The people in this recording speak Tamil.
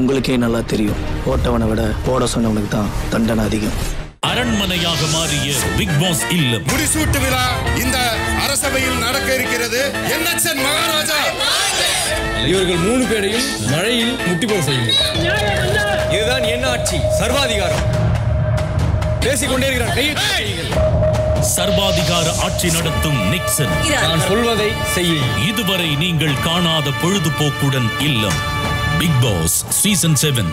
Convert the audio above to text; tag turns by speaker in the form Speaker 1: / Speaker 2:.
Speaker 1: உங்களுக்கே நல்லா தெரியும். போட்டவனை விட போட சொன்னவனுக்கு தான் தண்டனை அதிகம்.
Speaker 2: அரண்மனையாக மாறிய பிக் பாஸ் இல்லம்.
Speaker 3: முடிசூட்டு விழா இந்த அரசவையில் நடக்க இருக்கிறது. என்எச்என் மகாராஜா.
Speaker 4: இவர்கள் மூணு பேரையும் மழையில் முட்டி போட செய்யுங்கள். இதுதான் என் ஆட்சி. சர்வாதிகாரம். பேசிக்கொண்டே கைகள்.
Speaker 2: சர்வாதிகார ஆட்சி நடத்தும் நிக்சன்
Speaker 4: நான் சொல்வதை செய்யுங்கள்.
Speaker 2: இதுவரை நீங்கள் காணாத பொழுதுபோக்குடன் இல்லம். Big Boss season seven